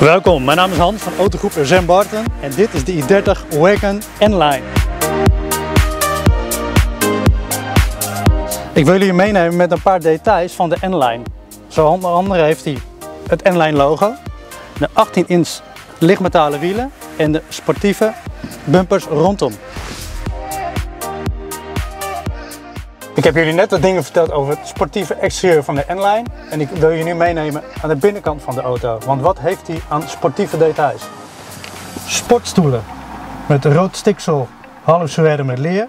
Welkom, mijn naam is Hans van Autogroep Zen en dit is de i30 Wagon N-Line. Ik wil jullie meenemen met een paar details van de N-Line. Zo onder andere heeft hij het N-Line logo, de 18 inch lichtmetalen wielen en de sportieve bumpers rondom. Ik heb jullie net wat dingen verteld over het sportieve exterieur van de N-Line en ik wil je nu meenemen aan de binnenkant van de auto. Want wat heeft hij aan sportieve details? Sportstoelen met rood stiksel, half met leer.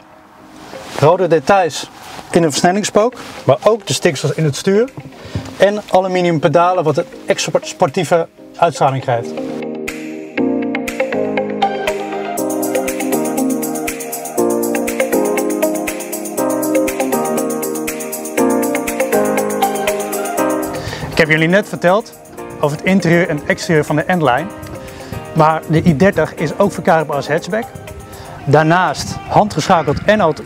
Rode details in een versnellingspook, maar ook de stiksels in het stuur. En aluminium pedalen wat een extra sportieve uitstraling geeft. Ik heb jullie net verteld over het interieur en exterieur van de N-Line. Maar de i30 is ook verkrijgbaar als hatchback. Daarnaast handgeschakeld en auto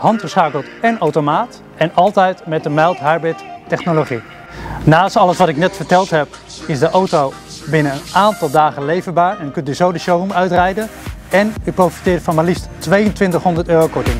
handgeschakeld en automaat en altijd met de mild hybrid technologie. Naast alles wat ik net verteld heb, is de auto binnen een aantal dagen leverbaar en kunt u zo de showroom uitrijden en u profiteert van maar liefst 2200 euro korting.